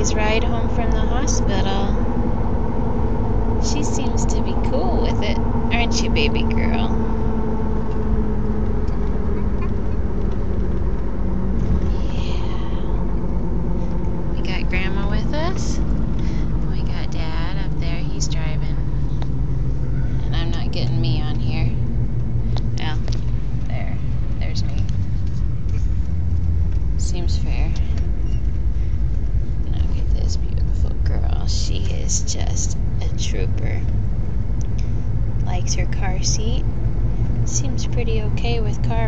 Daddy's ride home from the hospital. She seems to be cool with it, aren't you, baby girl? Yeah. We got Grandma with us. We got Dad up there. He's driving. And I'm not getting me on here. There. There's me. Seems fair. She is just a trooper. Likes her car seat. Seems pretty okay with car.